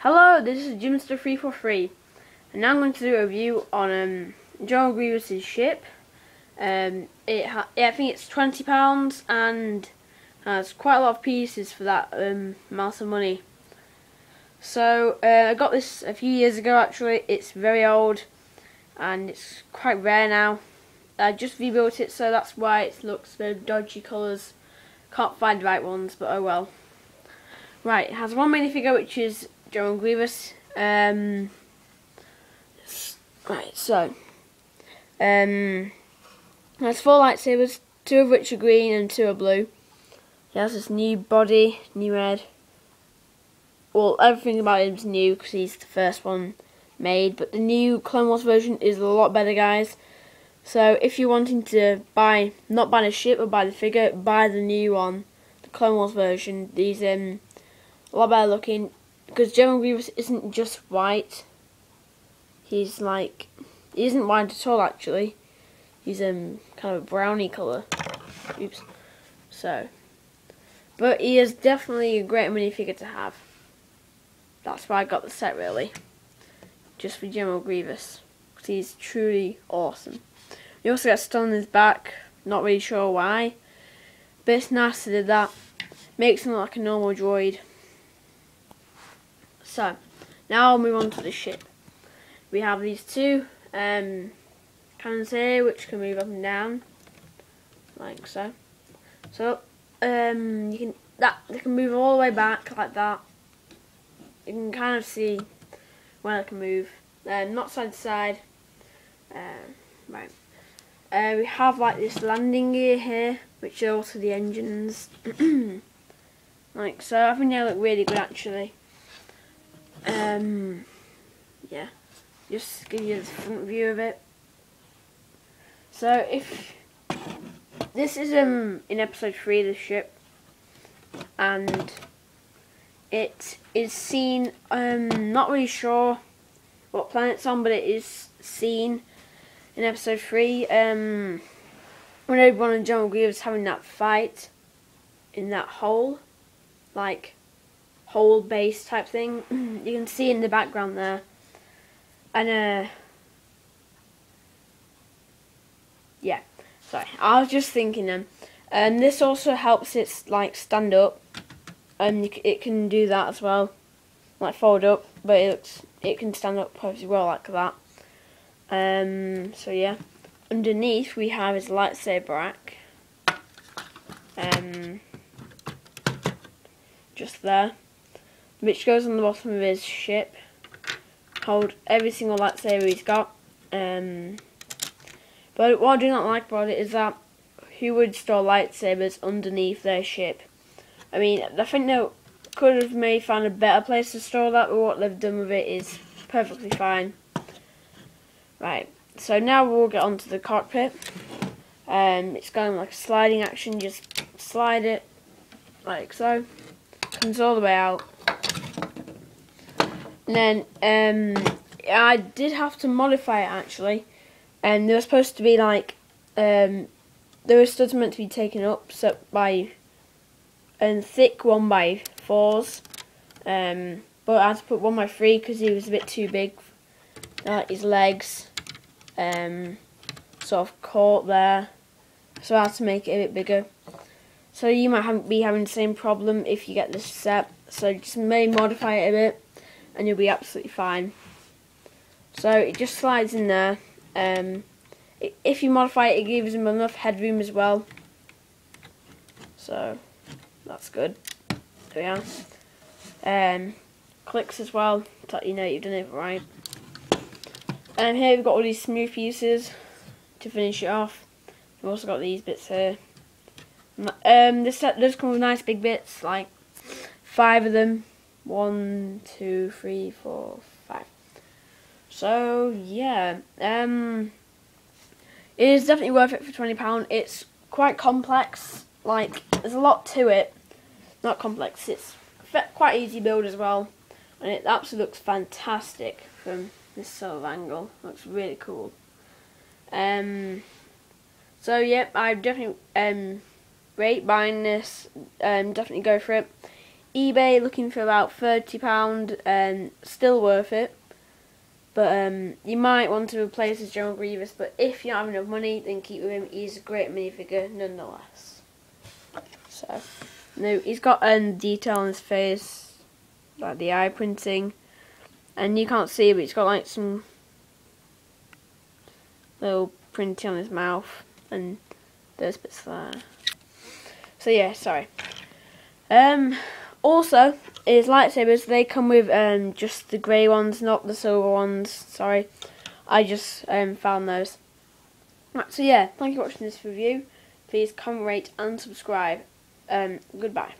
Hello, this is Jimster343 and now I'm going to do a review on um, General Grievous's ship. Um, it yeah, I think it's £20 and has quite a lot of pieces for that um, amount of money. So uh, I got this a few years ago actually, it's very old and it's quite rare now. I just rebuilt it so that's why it looks very dodgy colours. Can't find the right ones but oh well. Right, it has one minifigure which is General Grievous. Um, right, so um, has four lightsabers, two of which are green and two are blue. He has this new body, new head. Well, everything about him is new because he's the first one made, but the new Clone Wars version is a lot better, guys. So if you're wanting to buy, not buy the ship but buy the figure, buy the new one, the Clone Wars version. These um, a lot better looking because General Grievous isn't just white. He's like he isn't white at all actually. He's um kind of a browny colour. Oops. So, but he is definitely a great minifigure to have. That's why I got the set really, just for General Grievous, because he's truly awesome. He also got stone on his back. Not really sure why, but it's nice to do that. Makes him look like a normal droid. So, now I'll move on to the ship. We have these two um, cannons here, which can move up and down, like so. So, um, you can that they can move all the way back like that. You can kind of see where they can move. Um, not side to side. Um, right. Uh, we have like this landing gear here, which are also the engines. like so, I think they look really good actually. Um, yeah, just give you the front view of it. So if this is um in episode three of the ship, and it is seen. Um, not really sure what planet it's on, but it is seen in episode three. Um, when everyone in General Grievous having that fight in that hole, like hole base type thing. you can see in the background there. And uh yeah, sorry. I was just thinking them. And this also helps it like stand up. And it can do that as well, like fold up. But it looks, it can stand up perfectly well like that. Um. So yeah, underneath we have his lightsaber rack. Um. Just there which goes on the bottom of his ship. Hold every single lightsaber he's got. Um, but what I do not like about it is that who would store lightsabers underneath their ship? I mean, I think they could have maybe found a better place to store that, but what they've done with it is perfectly fine. Right, so now we'll get onto the cockpit. Um, it's going like a sliding action, just slide it like so. Comes all the way out. And then um, I did have to modify it actually. And they were supposed to be like, um, there were studs meant to be taken up so by, and thick one by fours. Um, but I had to put one by three because he was a bit too big. Like his legs, um, sort of caught there. So I had to make it a bit bigger. So you might have, be having the same problem if you get this set. So just may modify it a bit and you'll be absolutely fine. So it just slides in there. Um, if you modify it, it gives him enough headroom as well. So that's good. There we are. Um, clicks as well let you know you've done it right. And here we've got all these smooth pieces to finish it off. We've also got these bits here. Um, this set does come with nice big bits, like five of them. One, two, three, four, five. So yeah, um, it is definitely worth it for twenty pound. It's quite complex. Like there's a lot to it. Not complex. It's quite easy build as well, and it absolutely looks fantastic from this sort of angle. Looks really cool. Um, so yep, yeah, I definitely um rate buying this. Um, definitely go for it eBay looking for about £30 and still worth it. But um, you might want to replace his General Grievous, but if you don't have enough money, then keep with him. He's a great minifigure nonetheless. So, no, he's got um, detail on his face, like the eye printing, and you can't see, but he's got like some little printing on his mouth, and those bits there. So yeah, sorry. Um, also, is lightsabers, they come with um, just the grey ones, not the silver ones. Sorry. I just um, found those. Right, so yeah, thank you for watching this review. Please comment, rate and subscribe. Um, goodbye.